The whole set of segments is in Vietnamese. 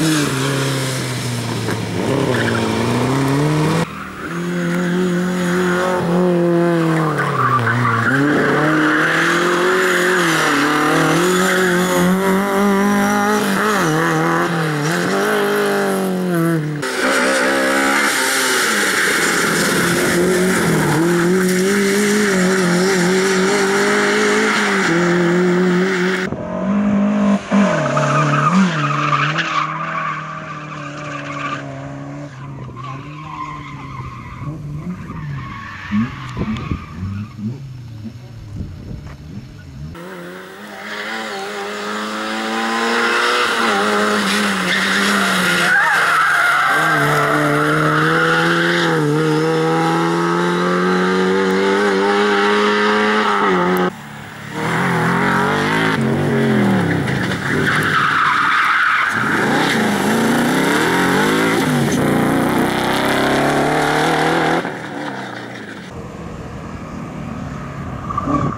Música Oh.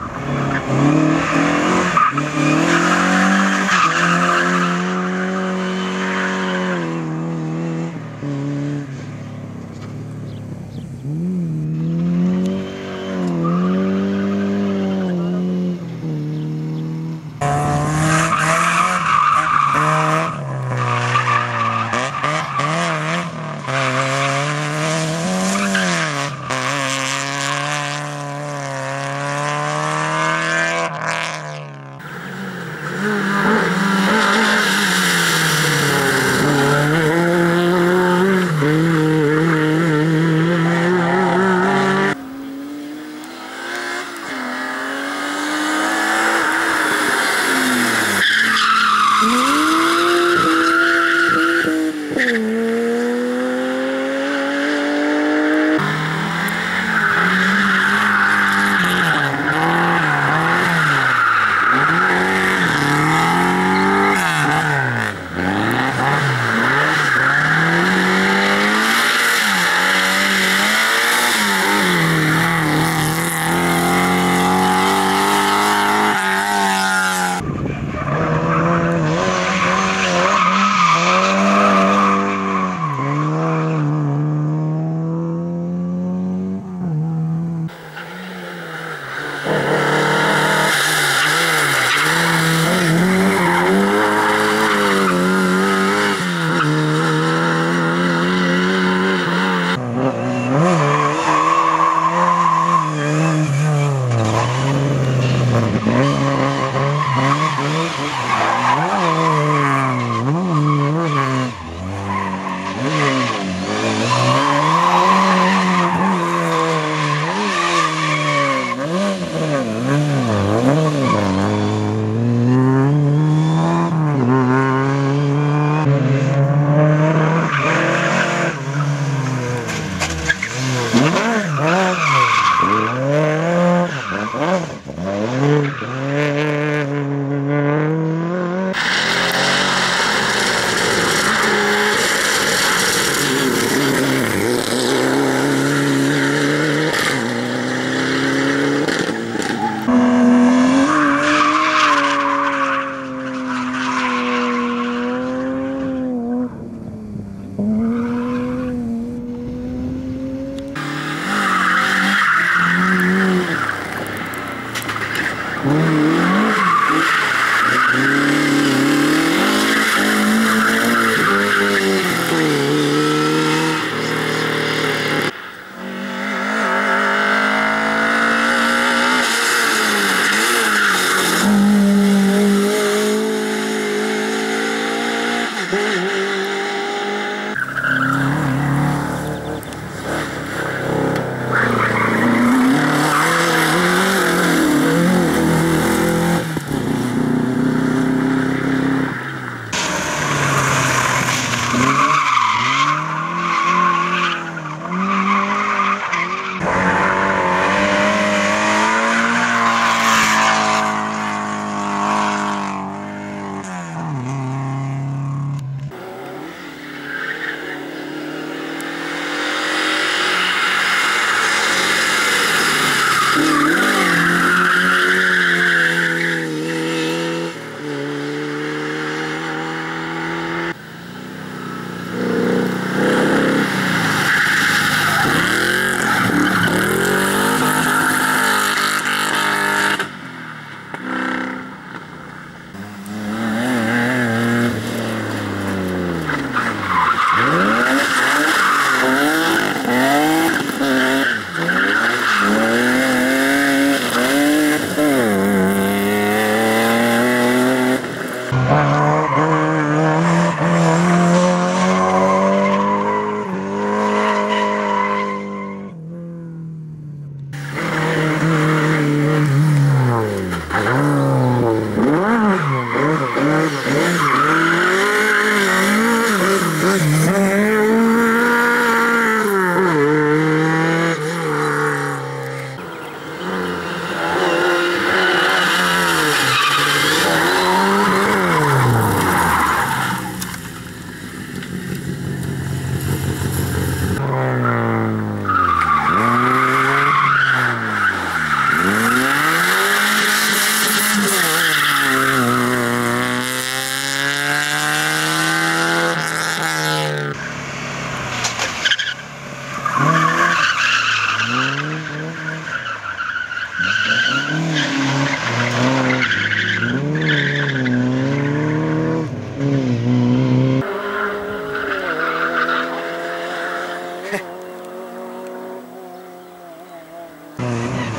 Oh,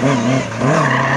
嗯嗯嗯。嗯